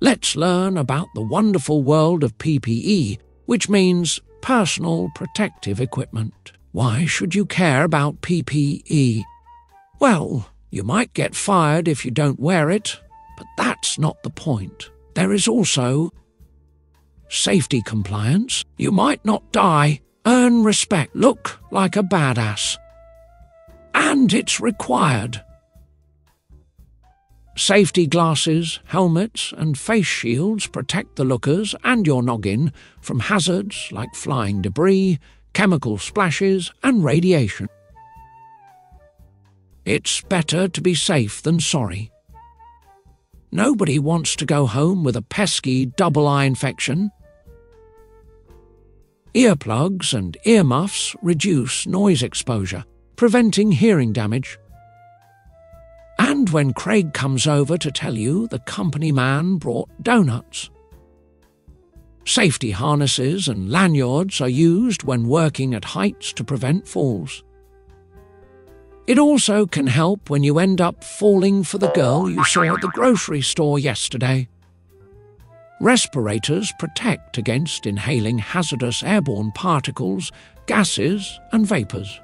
let's learn about the wonderful world of PPE, which means personal protective equipment. Why should you care about PPE? Well, you might get fired if you don't wear it, but that's not the point. There is also safety compliance. You might not die, earn respect, look like a badass. And it's required. Safety glasses, helmets, and face shields protect the lookers and your noggin from hazards like flying debris, chemical splashes, and radiation. It's better to be safe than sorry. Nobody wants to go home with a pesky double eye infection. Earplugs and earmuffs reduce noise exposure, preventing hearing damage. And when Craig comes over to tell you the company man brought donuts. Safety harnesses and lanyards are used when working at heights to prevent falls. It also can help when you end up falling for the girl you saw at the grocery store yesterday. Respirators protect against inhaling hazardous airborne particles, gases, and vapours.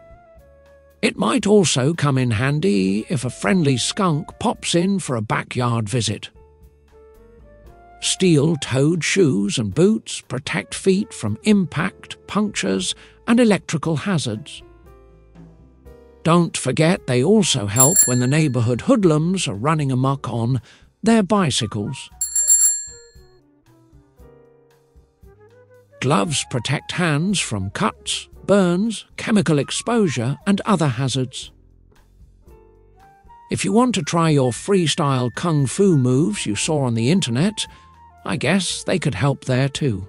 It might also come in handy if a friendly skunk pops in for a backyard visit. Steel toed shoes and boots protect feet from impact, punctures, and electrical hazards. Don't forget they also help when the neighbourhood hoodlums are running amok on their bicycles. Gloves protect hands from cuts, burns, chemical exposure, and other hazards. If you want to try your freestyle kung fu moves you saw on the internet, I guess they could help there too.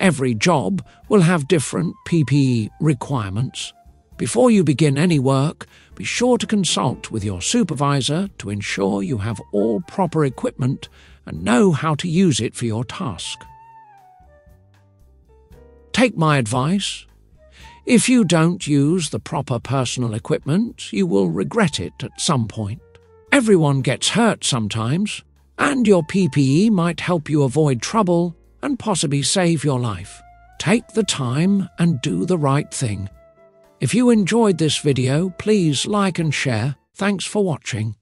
Every job will have different PPE requirements. Before you begin any work, be sure to consult with your supervisor to ensure you have all proper equipment and know how to use it for your task. Take my advice. If you don't use the proper personal equipment, you will regret it at some point. Everyone gets hurt sometimes, and your PPE might help you avoid trouble and possibly save your life. Take the time and do the right thing. If you enjoyed this video, please like and share. Thanks for watching.